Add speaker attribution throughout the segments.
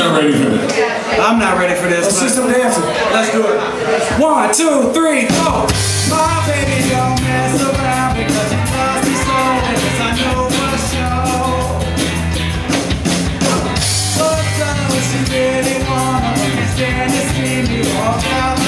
Speaker 1: are ready for this.
Speaker 2: I'm not ready for this.
Speaker 3: Let's do some dancing.
Speaker 2: Let's do it. One, two, three, My baby don't mess around because me so, because I know for sure. Really wanna me.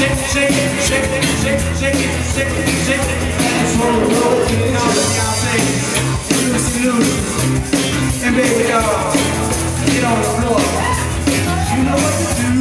Speaker 2: shake, shake, shake, shake, shake, shake, shake, That's what the world can now let y'all say. Lucy Lucy and baby doll, get on the floor. You know what to do.